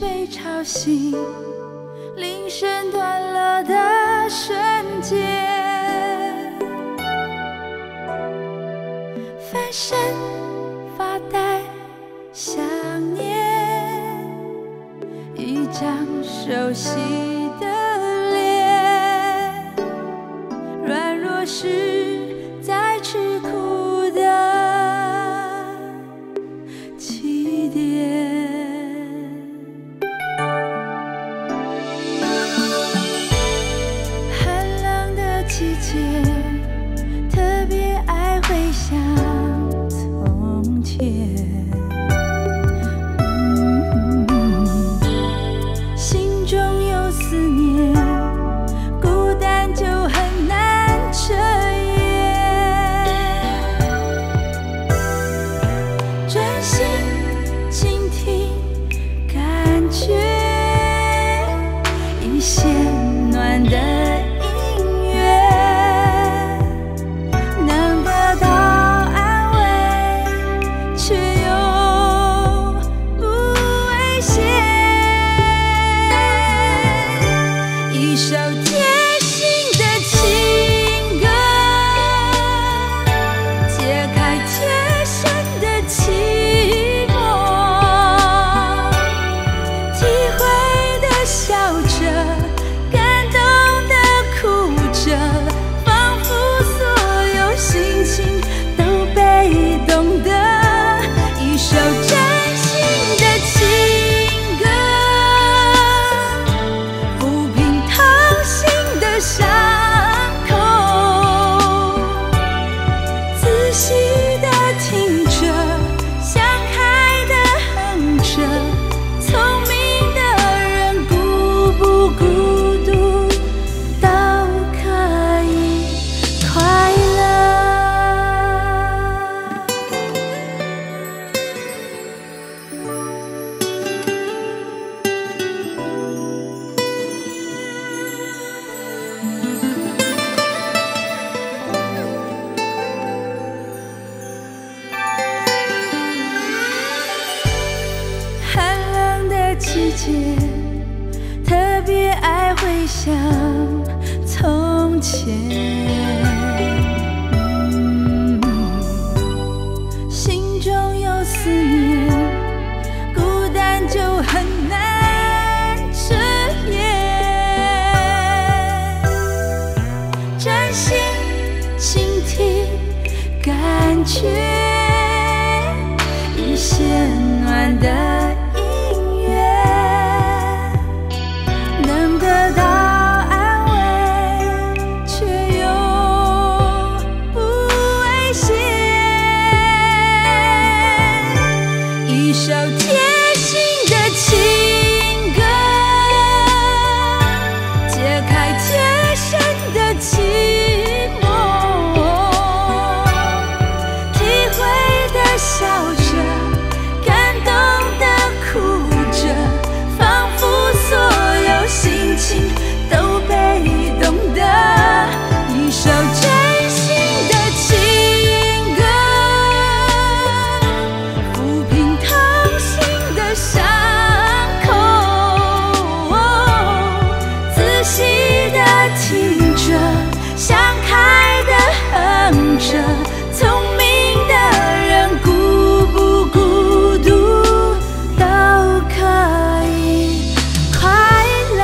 被吵醒，铃声断了的瞬间，翻身发呆，想念一张熟悉的脸，软弱时。year. 季节特别爱回想从前心中有思念孤单就很难实现真心倾听感觉一些暖的细的听着想开的哼着聪明的人孤不孤独都可以快乐。